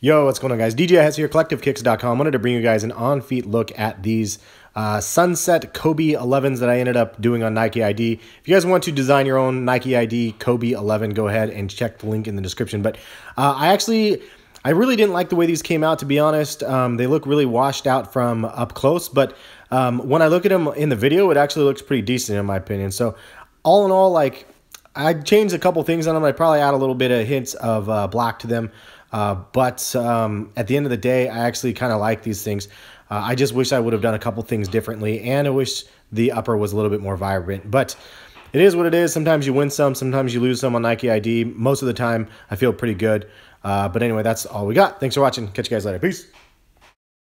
Yo, what's going on, guys? DJ Hes here, CollectiveKicks.com. Wanted to bring you guys an on-feet look at these uh, Sunset Kobe 11s that I ended up doing on Nike ID. If you guys want to design your own Nike ID Kobe 11, go ahead and check the link in the description. But uh, I actually, I really didn't like the way these came out, to be honest. Um, they look really washed out from up close, but um, when I look at them in the video, it actually looks pretty decent in my opinion. So all in all, like, I changed a couple things on them. I probably add a little bit of hints of uh, black to them. Uh, but um, at the end of the day, I actually kind of like these things. Uh, I just wish I would have done a couple things differently, and I wish the upper was a little bit more vibrant. But it is what it is. Sometimes you win some, sometimes you lose some on Nike ID. Most of the time, I feel pretty good. Uh, but anyway, that's all we got. Thanks for watching. Catch you guys later. Peace.